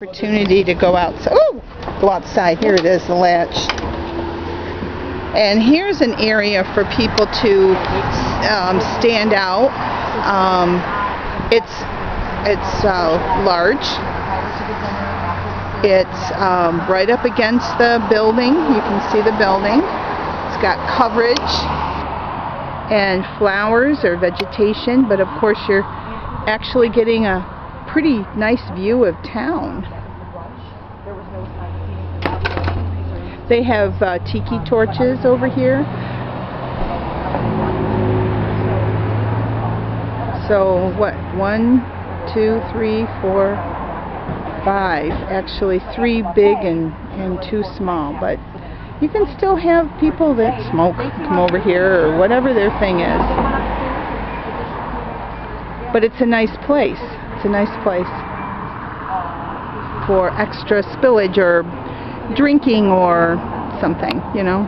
opportunity to go outside. Oh, go outside. Here it is, the latch. And here's an area for people to um, stand out. Um, it's it's uh, large. It's um, right up against the building. You can see the building. It's got coverage and flowers or vegetation, but of course you're actually getting a pretty nice view of town. They have uh, tiki torches over here. So what? One, two, three, four, five. Actually, three big and, and two small. But you can still have people that smoke come over here or whatever their thing is. But it's a nice place. It's a nice place for extra spillage or drinking or something, you know.